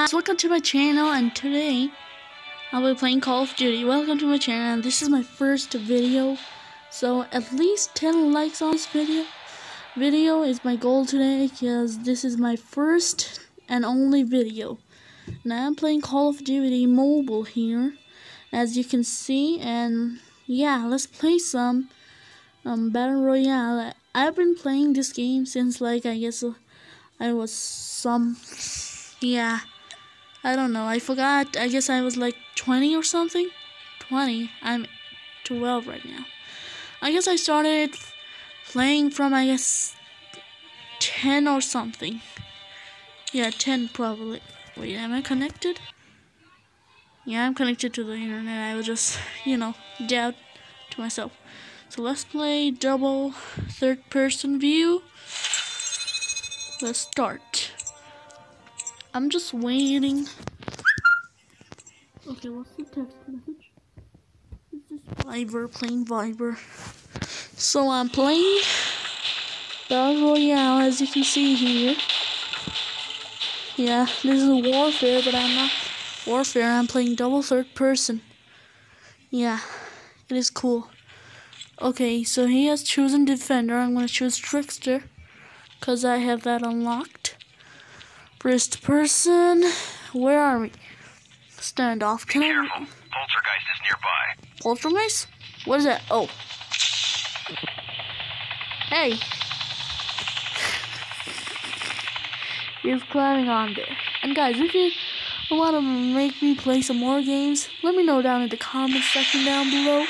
guys, welcome to my channel and today I'll be playing Call of Duty. Welcome to my channel and this is my first video. So at least 10 likes on this video. Video is my goal today because this is my first and only video. Now I'm playing Call of Duty mobile here as you can see and yeah let's play some um, Battle Royale. I've been playing this game since like I guess uh, I was some yeah I don't know. I forgot. I guess I was like 20 or something. 20. I'm 12 right now. I guess I started playing from, I guess, 10 or something. Yeah, 10 probably. Wait, am I connected? Yeah, I'm connected to the internet. I was just, you know, doubt to myself. So let's play double third person view. Let's start. I'm just waiting. Okay, what's the text message? It's just Viber, playing Viber. So I'm playing Battle Royale, as you can see here. Yeah, this is Warfare, but I'm not Warfare. I'm playing double third person. Yeah, it is cool. Okay, so he has chosen Defender. I'm going to choose Trickster because I have that unlocked. First person. Where are we? Standoff. Can Careful. I... Poltergeist is nearby. Poltergeist? What is that? Oh. Hey. He's climbing on there. And guys, if you want to make me play some more games, let me know down in the comment section down below.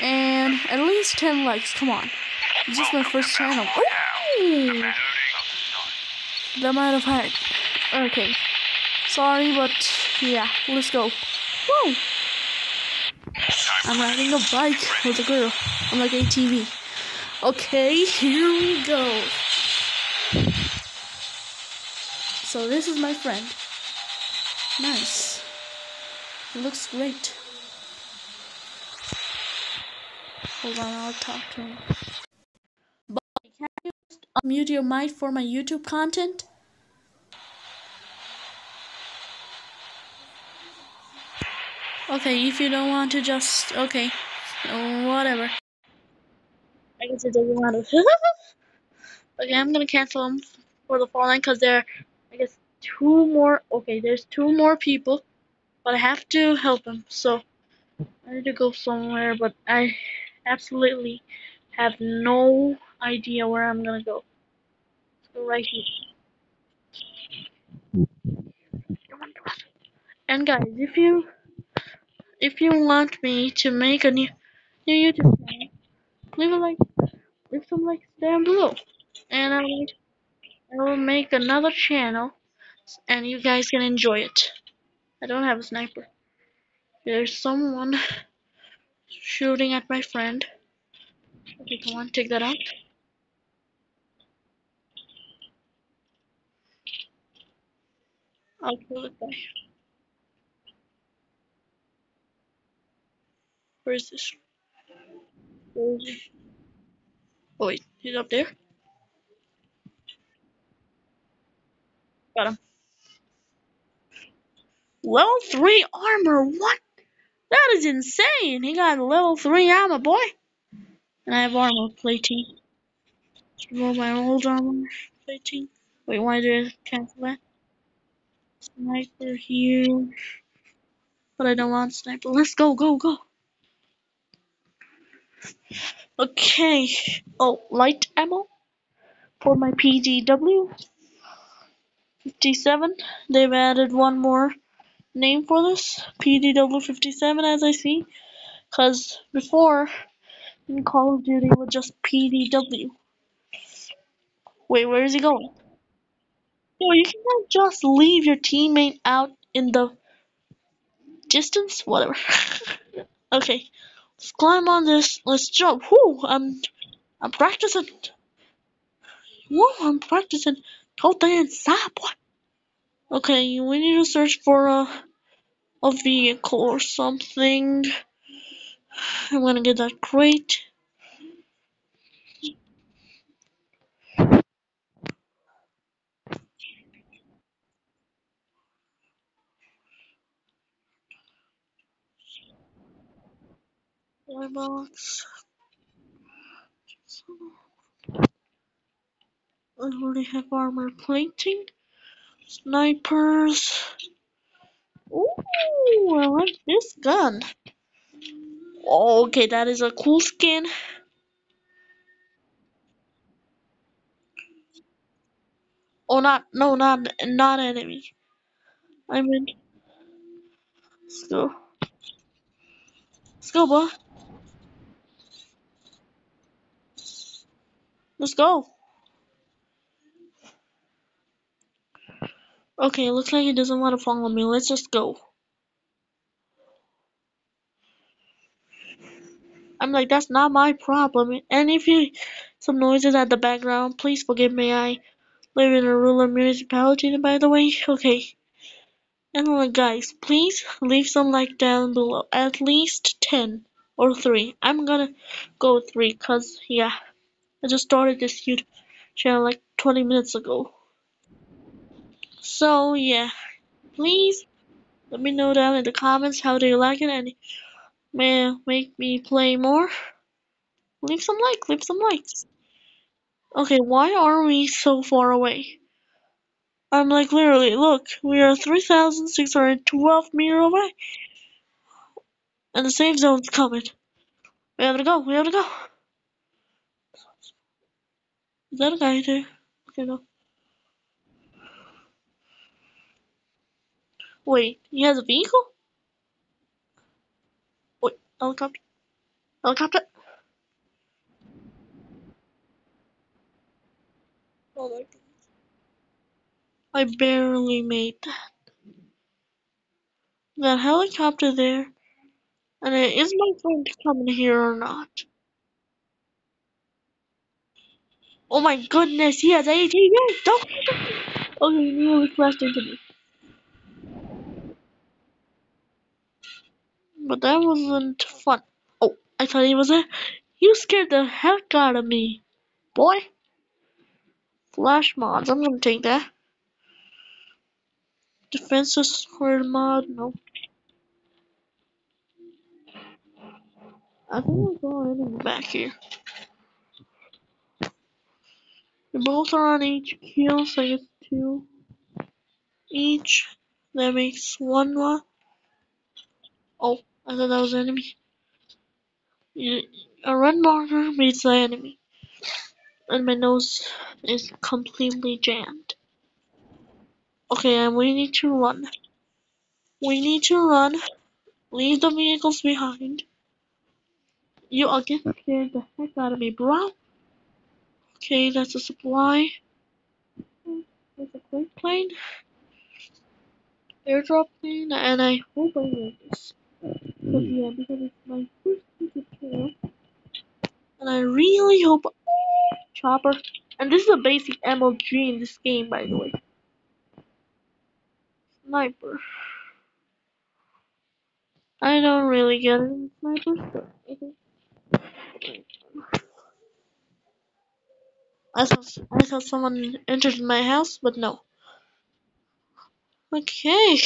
And at least 10 likes. Come on. It's just my first channel. Ooh that might of hurt. Okay. Sorry, but yeah, let's go. Woo! I'm riding a bike with a girl. I'm like ATV. Okay, here we go. So this is my friend. Nice. looks great. Hold on, I'll talk to him. Unmute your mic for my YouTube content? Okay, if you don't want to just okay, whatever. I guess it doesn't matter. okay, I'm gonna cancel them for the following because there, I guess two more. Okay, there's two more people, but I have to help them. So I need to go somewhere, but I absolutely have no idea where I'm gonna go. Let's go right here. And guys, if you if you want me to make a new, new YouTube channel, leave a like, leave some likes down below, and I will, I will make another channel, and you guys can enjoy it. I don't have a sniper. There's someone shooting at my friend. Okay, come on, take that out. Guy. Where is this? Where is he? Oh wait, he's up there. Got him. Level 3 armor, what? That is insane! He got level 3 armor, boy! And I have armor plating. Roll my old armor plating. Wait, why did I cancel that? Sniper here. But I don't want sniper. Let's go, go, go! Okay. Oh, light ammo for my PDW 57. They've added one more name for this PDW 57 as I see. Because before in Call of Duty was just PDW. Wait, where is he going? Yo, you can't just leave your teammate out in the distance? Whatever. okay. Let's climb on this. Let's jump. Whoo! I'm, I'm practicing. Whoa! I'm practicing. The stop. What? Okay, we need to search for a, a vehicle or something. I'm gonna get that crate. Box. I already have armor plating. Snipers. Ooh, I like this gun. Oh, okay, that is a cool skin. Oh, not, no, not, not enemy. I mean, let's go. Let's go, boy. Let's go. Okay, looks like he doesn't want to follow me. Let's just go. I'm like, that's not my problem. And if you some noises at the background, please forgive me. I live in a rural municipality, by the way. Okay. And like, guys, please leave some like down below. At least 10 or 3. I'm gonna go 3 because, yeah, I just started this YouTube channel like 20 minutes ago. So, yeah, please let me know down in the comments how do you like it and may make me play more. Leave some like, leave some likes. Okay, why are we so far away? I'm like literally, look, we are 3,612 meter away. And the safe zone's coming. We have to go, we have to go. Is that a guy there? Okay, no. Wait, he has a vehicle? Wait, helicopter? Helicopter? Oh my goodness. I barely made that. That helicopter there. And it, is my friend coming here or not? Oh my goodness, he has ATV! Don't! Okay, nearly crashed into me. But that wasn't fun. Oh, I thought he was there. You scared the heck out of me, boy. Flash mods, I'm gonna take that. Defensive square mod, no. I think I saw an enemy back here. Both are on HQ, so I two each. That makes one one. Oh, I thought that was enemy. A red marker meets the enemy. And my nose is completely jammed. Okay, and we need to run. We need to run. Leave the vehicles behind. You again scared the heck out of me, bro. Okay, that's a supply. There's a quick plane. Airdrop plane, and I hope I win this. Cause yeah, because it's my first YouTube channel. And I really hope Chopper. And this is a basic MLG in this game, by the way. Sniper. I don't really get it in snipers, but okay. I thought I thought someone entered my house, but no. Okay.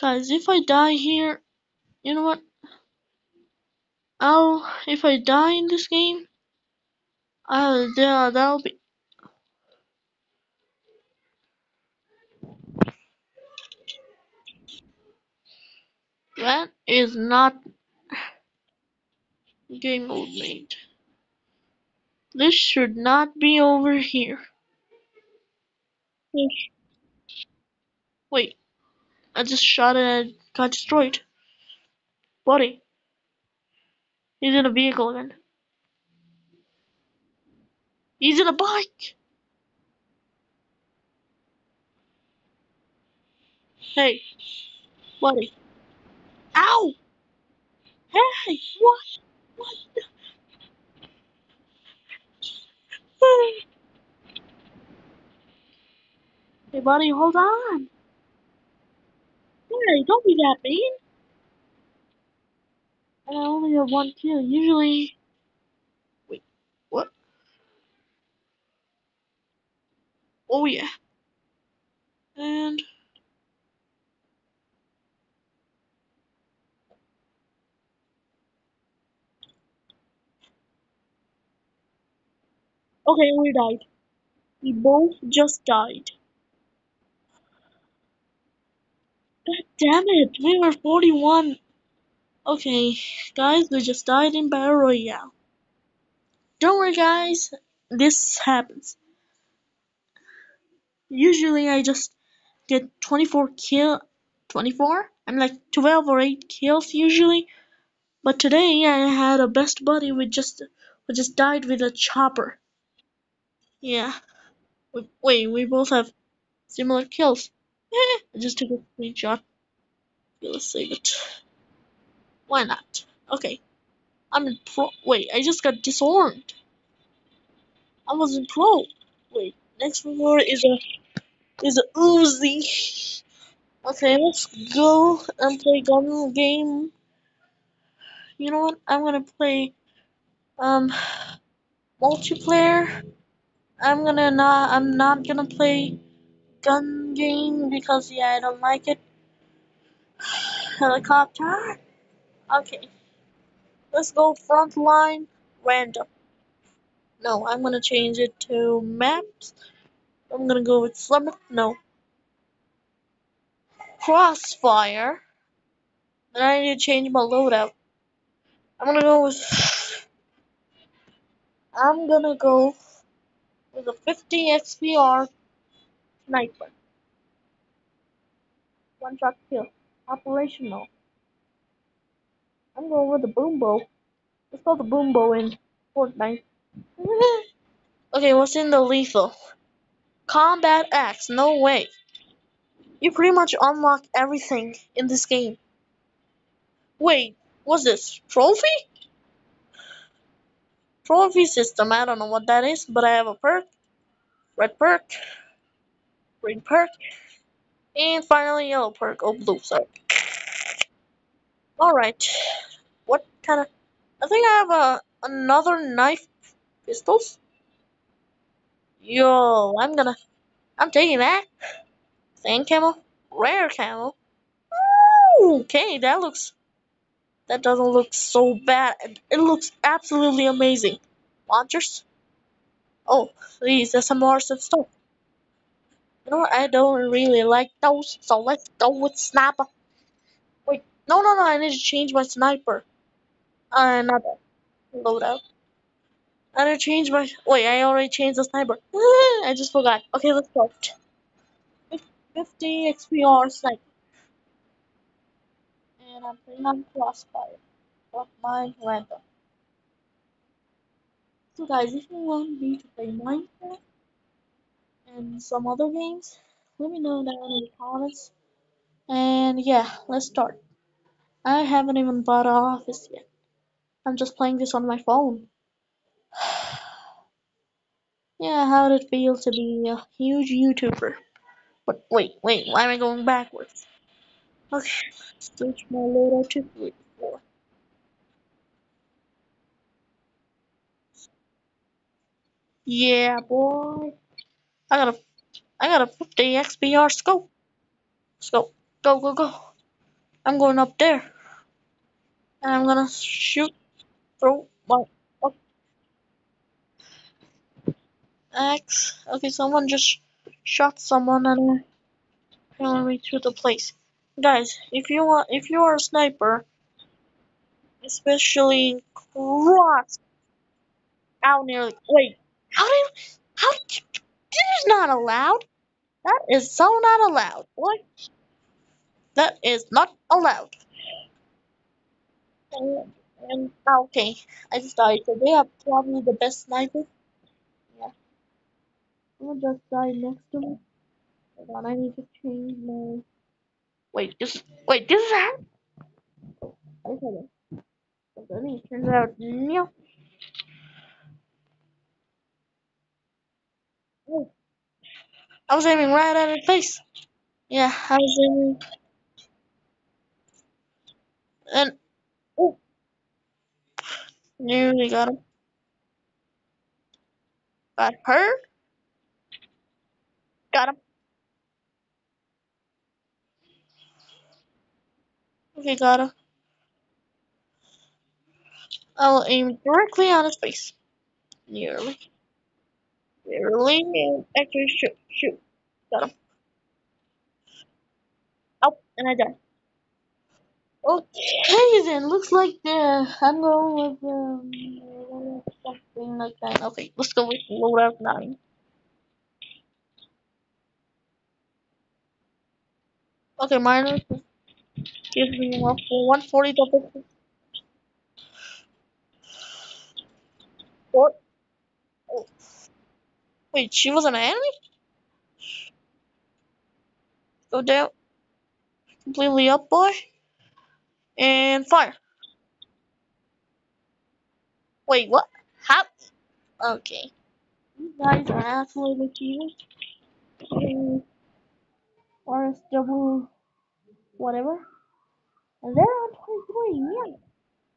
Guys, if I die here, you know what? I'll if I die in this game, I'll yeah, that'll be that is not game mode made. This should not be over here. Wait, I just shot it and got destroyed. Buddy. He's in a vehicle again. He's in a bike! Hey, buddy. Ow! Hey, what? What the? Hey, buddy, hold on. Hey, don't be that mean. I only have one kill. Usually. Wait, what? Oh, yeah. And. Okay, we died. We both just died. God damn it, we were 41. Okay, guys, we just died in Battle Royale. Don't worry, guys, this happens. Usually, I just get 24 kill. 24? I'm like 12 or 8 kills usually. But today, I had a best buddy with just, who just died with a chopper. Yeah. Wait, we both have similar kills. Eh, I just took a screenshot. Okay, let's save it. Why not? Okay. I'm in pro. Wait, I just got disarmed. I was in pro. Wait, next reward is a is a Uzi. Okay, let's go and play gun game. You know what? I'm gonna play um multiplayer. I'm gonna not. I'm not gonna play gun game because yeah, I don't like it. Helicopter. Okay. Let's go frontline random. No, I'm gonna change it to maps. I'm gonna go with Summit. No. Crossfire. Then I need to change my loadout. I'm gonna go with. I'm gonna go with a 50 XPR sniper. One shot kill. Operational. I'm going with the boom bow. Let's call the boom bow in Fortnite. okay, what's in the lethal? Combat axe. No way. You pretty much unlock everything in this game. Wait, what's this? Trophy? Trophy system. I don't know what that is, but I have a perk. Red perk. Green perk. And finally yellow perk. Oh, blue, sorry. Alright. What kind of... I think I have a another knife pistols. Yo, I'm gonna... I'm taking that. Sand camel. Rare camel. Okay, that looks... That doesn't look so bad. It looks absolutely amazing. Launchers. Oh, these some more stuff. You know? I don't really like those, so let's go with sniper. Wait, no, no, no, I need to change my sniper. Uh, not that. Loadout. I need to change my. Wait, I already changed the sniper. I just forgot. Okay, let's go. 50 XPR sniper. And I'm playing on crossfire. Of random. So, guys, if you want me to play Minecraft and some other games, let me know down in the comments. And yeah, let's start. I haven't even bought an office yet. I'm just playing this on my phone. yeah, how did it feel to be a huge YouTuber? But wait, wait, why am I going backwards? Okay, switch my loadout to 3, 4. Yeah, boy. I got a, I got a 50 XPR scope. Let's go, go, go. I'm going up there. And I'm gonna shoot through my oh. axe. Okay, someone just shot someone and killing me through the place. Guys, if you want, if you are a sniper, especially cross out nearly. Wait, how how did you, this is not allowed? That is so not allowed. What? That is not allowed. And, and okay, I just died. So they are probably the best sniper. Yeah. Someone just died next to me. Hold on, I need to change my. Wait, this. Wait, this is how. But then it turns out, no. I was aiming right at his face. Yeah, I was aiming. And. Oh. Nearly got him. Got her. Got him. Okay, got him. I will aim directly on his face. Nearly. Barely. Actually, shoot, shoot. Got him. Oh, and I died. Okay, then. Looks like the. I'm going with um, something like that. Okay, let's go with loadout 9. Okay, minus gives me 140 double. What? Oh. Wait, she was an enemy? Go down. Completely up, boy. And fire. Wait, what? How? Okay. You guys are absolutely cheaters. RSW, whatever. And they're on 23, yeah.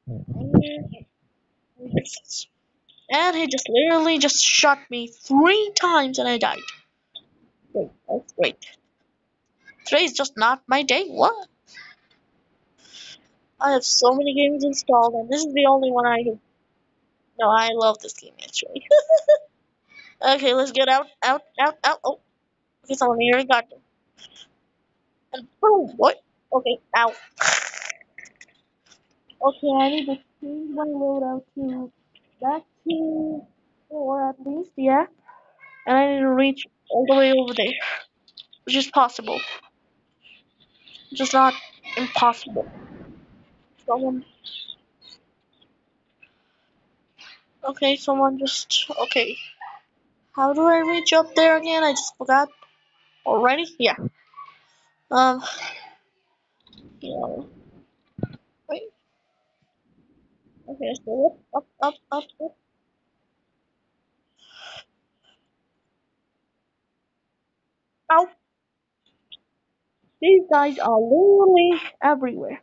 Mm-hmm. And he just literally just shot me three times and I died. Great, that's great. Today's just not my day. What? I have so many games installed, and this is the only one I. No, I love this game actually. okay, let's get out, out, out, out. Oh, okay, someone here got them. And boom, what? Okay, ow. okay, I need to change my loadout to back to four at least, yeah. And I need to reach all the way over there, which is possible. Just not impossible. Someone. Okay, someone just. Okay. How do I reach up there again? I just forgot. Already? Yeah. Um. Yeah. Wait. Okay, so up, up, up, up. Ow. These guys are literally everywhere.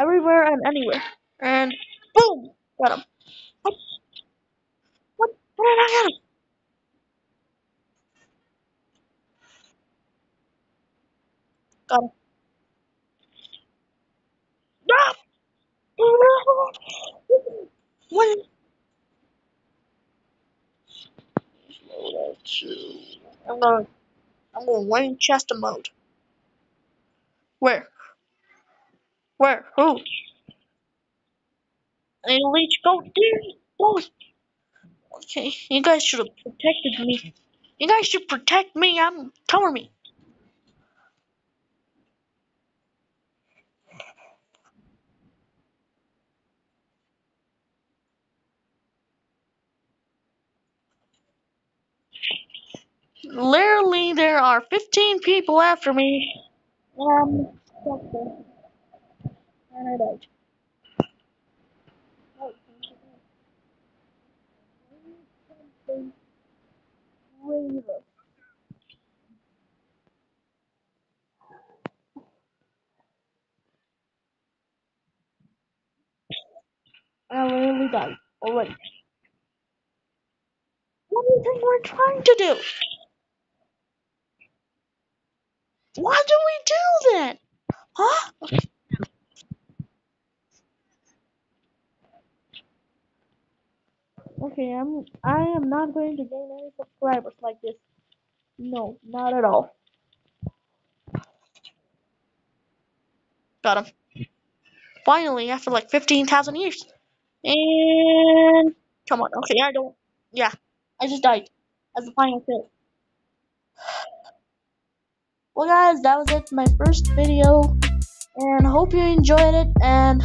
Everywhere and anywhere. And boom! Got him. What? What did I get him? Got him. What? I'm going. I'm going Winchester mode. Where? Where? Who? Hey, Leech, go there. Okay, you guys should have protected me. You guys should protect me. I'm cover me. Literally, there are 15 people after me. Um, and I died. I literally died already. What do you think we're trying to do? Why do we do that? Huh? Okay, I'm I am not going to gain any subscribers like this. No, not at all. Got him. Finally, after like 15,000 years. And come on. Okay, I don't. Yeah, I just died as a final kill. Well, guys, that was it my first video, and I hope you enjoyed it. And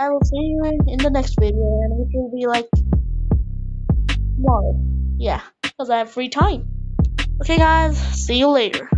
I will see you in the next video, and which will be like tomorrow. Yeah, because I have free time. Okay, guys, see you later.